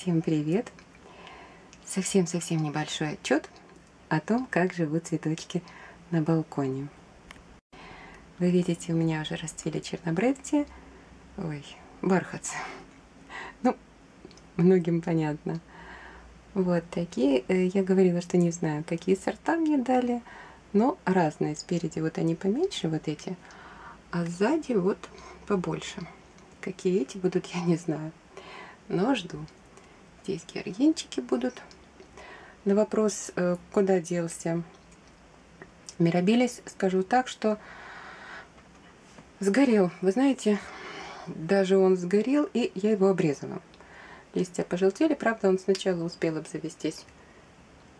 Всем привет! Совсем-совсем небольшой отчет о том, как живут цветочки на балконе. Вы видите, у меня уже расцвели чернобредки, ой, бархатцы. Ну, многим понятно. Вот такие, э, я говорила, что не знаю, какие сорта мне дали, но разные. Спереди вот они поменьше, вот эти, а сзади вот побольше. Какие эти будут, я не знаю. Но жду. Здесь георгинчики будут. На вопрос, э, куда делся Мирабилис, скажу так, что сгорел. Вы знаете, даже он сгорел, и я его обрезала. Листья пожелтели, правда, он сначала успел обзавестись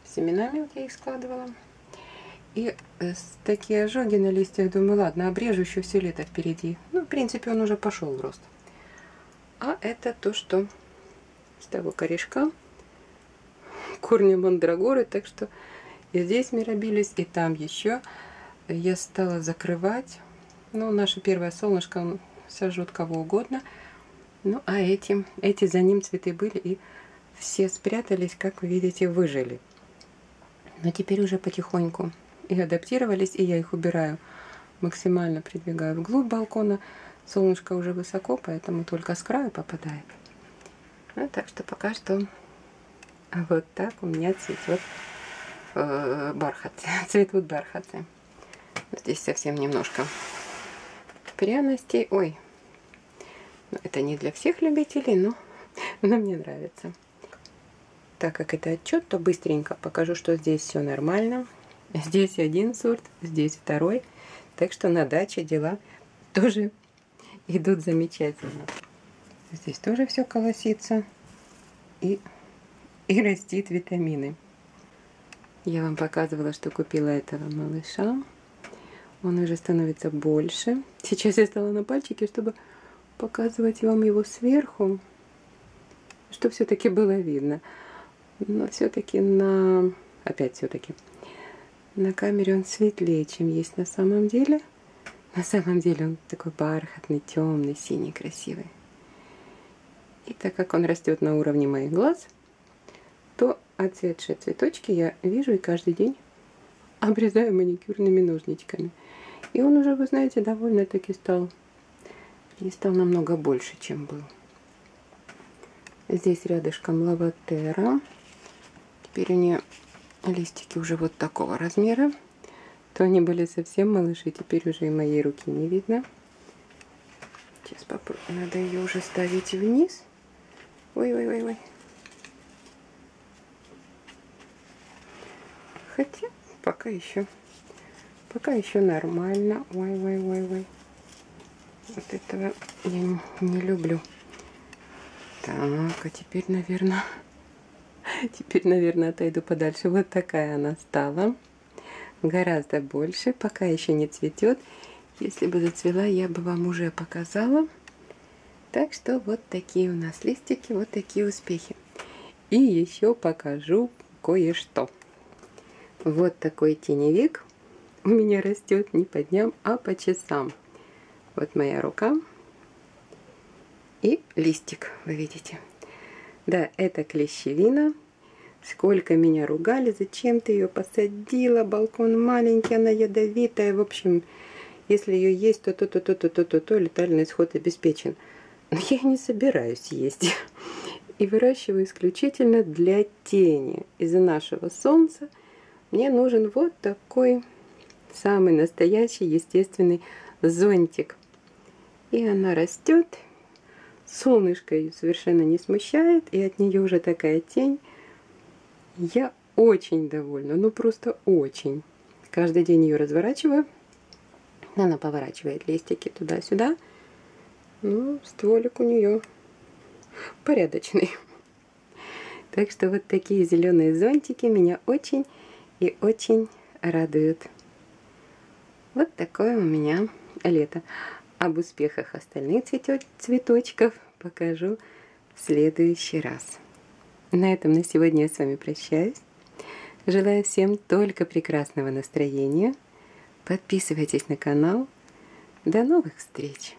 семенами, вот я их складывала. И э, такие ожоги на листьях, думаю, ладно, обрежу еще все лето впереди. Ну, в принципе, он уже пошел в рост. А это то, что с того корешка, корни мандрагоры, так что и здесь мирабились, и там еще. Я стала закрывать. Ну, наше первое солнышко сожжет кого угодно. Ну, а эти, эти за ним цветы были, и все спрятались, как вы видите, выжили. Но теперь уже потихоньку и адаптировались, и я их убираю максимально придвигаю вглубь балкона. Солнышко уже высоко, поэтому только с краю попадает. Ну, так что пока что вот так у меня цветет э, бархат. Цветут бархаты. Здесь совсем немножко пряностей. Ой, ну, это не для всех любителей, но, но мне нравится. Так как это отчет, то быстренько покажу, что здесь все нормально. Здесь один сорт, здесь второй. Так что на даче дела тоже идут замечательно. Здесь тоже все колосится и, и растит витамины. Я вам показывала, что купила этого малыша. Он уже становится больше. Сейчас я стала на пальчике, чтобы показывать вам его сверху, чтобы все-таки было видно. Но все-таки на... Опять все-таки на камере он светлее, чем есть на самом деле. На самом деле он такой бархатный, темный, синий, красивый. Так как он растет на уровне моих глаз, то отцветшие цветочки я вижу и каждый день обрезаю маникюрными ножничками. И он уже, вы знаете, довольно-таки стал, и стал намного больше, чем был. Здесь рядышком лаватера. Теперь у нее листики уже вот такого размера. То они были совсем малыши, теперь уже и моей руки не видно. Сейчас попробую. Надо ее уже ставить вниз. Ой-ой-ой-ой. Хотя пока еще, пока еще нормально. Ой-ой-ой-ой. Вот этого я не, не люблю. Так, а теперь, наверное... Теперь, наверное, отойду подальше. Вот такая она стала. Гораздо больше. Пока еще не цветет. Если бы зацвела, я бы вам уже показала. Так что вот такие у нас листики, вот такие успехи. И еще покажу кое-что. Вот такой теневик у меня растет не по дням, а по часам. Вот моя рука и листик, вы видите. Да, это клещевина. Сколько меня ругали, зачем ты ее посадила, балкон маленький, она ядовитая. В общем, если ее есть, то то-то-то-то-то-то, летальный исход обеспечен. Но я не собираюсь есть. И выращиваю исключительно для тени. Из-за нашего солнца мне нужен вот такой самый настоящий естественный зонтик. И она растет Солнышко ее совершенно не смущает, и от нее уже такая тень. Я очень довольна, ну просто очень. Каждый день ее разворачиваю. Она поворачивает листики туда-сюда. Ну, стволик у нее порядочный. Так что вот такие зеленые зонтики меня очень и очень радуют. Вот такое у меня лето. Об успехах остальных цветочков покажу в следующий раз. На этом на сегодня я с вами прощаюсь. Желаю всем только прекрасного настроения. Подписывайтесь на канал. До новых встреч!